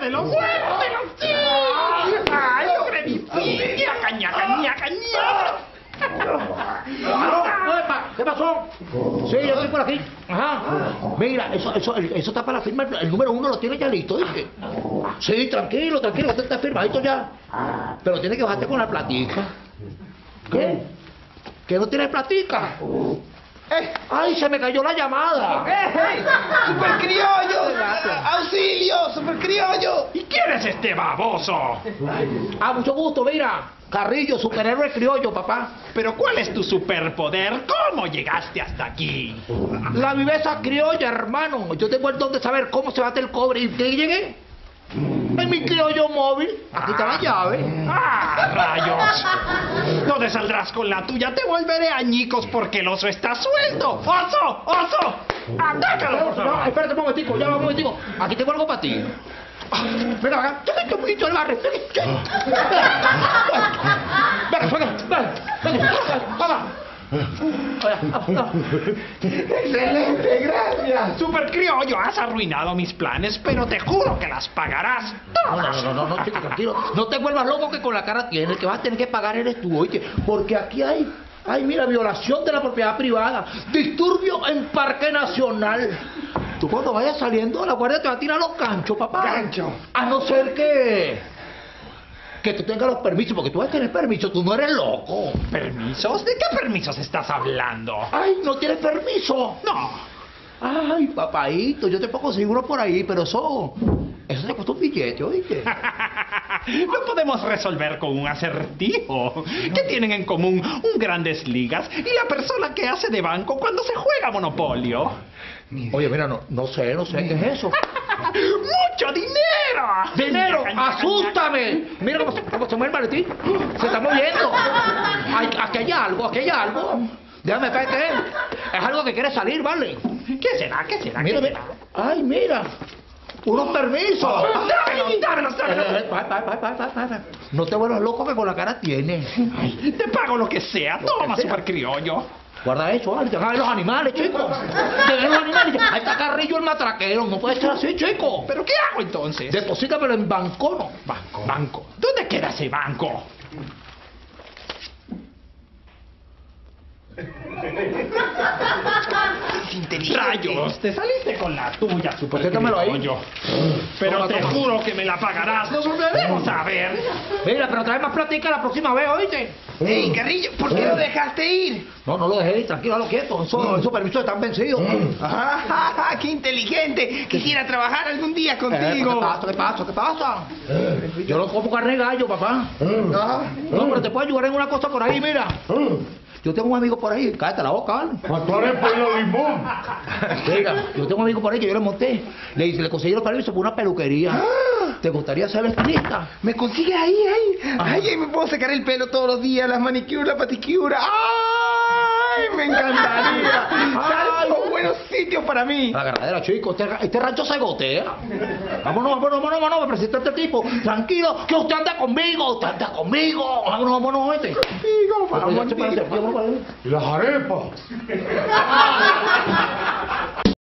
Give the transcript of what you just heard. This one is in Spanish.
de los muérdelos! ¡Sí! ¡Ay, mi ¡Ñaca, ñaca, ñaca, ñaca! ¿Qué pasó? Sí, yo estoy por aquí. Ajá. Mira, eso, eso, eso está para firmar. El número uno lo tiene ya listo, ¿viste? Sí, tranquilo, tranquilo, usted está firmadito ya. Pero tiene que bajarte con la platica. ¿Qué? ¿Que no tiene platica? Eh, ¡Ay, se me cayó la llamada! ¡Eh, super criollo! ¡Auxilio! ¡Super criollo! ¿Y quién es este baboso? Ah, mucho gusto, mira. Carrillo, superhéroe criollo, papá. ¿Pero cuál es tu superpoder? ¿Cómo llegaste hasta aquí? La viveza criolla, hermano. Yo tengo el don de saber cómo se bate el cobre. ¿Y qué llegué? En mi criollo móvil. Aquí está la llave. ¡Ah, rayos! ¿Dónde saldrás con la tuya? Te volveré añicos porque el oso está suelto. ¡Oso! ¡Oso! ¡Atácalo, por No, espérate un momentico, ya va un momentico. Aquí tengo algo para ti. Ah, Ven acá, yo te poquito el barrio. Ven, ven, ven, ven, vamos. ¡Excelente! ¡Gracias! Super criollo, has arruinado mis planes, pero te juro que las pagarás No, no, no, no, no, chico, tranquilo. No te vuelvas loco que con la cara tienes. El que vas a tener que pagar eres tú, oye. Porque aquí hay, ay, mira, violación de la propiedad privada, disturbio en Parque Nacional. Tú cuando vayas saliendo, la guardia te va a tirar los ganchos, papá. Gancho. A no ser que... Que tú tengas los permisos, porque tú vas a tener permiso, tú no eres loco. ¿Permisos? ¿De qué permisos estás hablando? Ay, no tienes permiso. No. Ay, papadito, yo te pongo seguro por ahí, pero eso... Eso te costó un billete, oíste. Lo podemos resolver con un acertijo. ¿Qué tienen en común un grandes ligas y la persona que hace de banco cuando se juega Monopolio? Oye, mira, no, no sé, no sé, ¿qué es eso? ¡Mucho dinero! ¡Dinero! ¡Asústame! Mira cómo se, cómo se mueve el maletín. Se está moviendo. Aquí hay algo, aquí hay algo. Déjame qué es. Algo que quiere salir, ¿vale? ¿Qué será? ¿Qué será? Mira, ¿Qué mira. Ay, mira. Unos permisos. No te vuelvas loco que con la cara tienes. Te pago lo que sea. Toma, sea. super criollo. Guarda eso, vale. Deja ver los animales, chicos. Deja ver los animales. Ahí está Carrillo el matraquero. No puede ser así, chico. ¿Pero qué hago entonces? Deposítamelo en Bancono. Banco. Banco. ¿Dónde queda ese banco? Es inteligente. ¡Rayos! Te saliste con la tuya, super Prétamelo ahí. Pero Toma, te toma. juro que me la pagarás. Nos volveremos a ver. Mira, pero trae más platica la próxima vez, ¿oíste? ¡Ey, Carrillo! ¿Por qué lo dejaste ir? No, no lo dejé, tranquilo, lo quieto. Esos, esos permisos están vencidos. ¡Ah, ¡Qué inteligente! Quisiera trabajar algún día Eh, ¿Qué contigo. pasa? ¿Qué pasa? ¿Qué pasa? Yo no como carne gallo, papá. No, pero te puedo ayudar en una cosa por ahí, mira. Yo tengo un amigo por ahí, cállate la boca, ¿vale? Pastores por lo limón. Mira, yo tengo un amigo por ahí que yo le monté. Le, le conseguí los permisos por una peluquería. ¿Te gustaría ser estilista? ¿Me consigue ahí, ahí? Ay, ahí me puedo sacar el pelo todos los días, las manicuras, la paticura. ¡Ay! Me encantaría. Son buenos sitios para mí. La ganadera, chico, este, este rancho se gotea. Vámonos, vámonos, vámonos, vámonos, me presenta este tipo. Tranquilo, que usted anda conmigo, usted anda conmigo. Vámonos, vámonos, vete. Digo, Vamos. Y las arepas.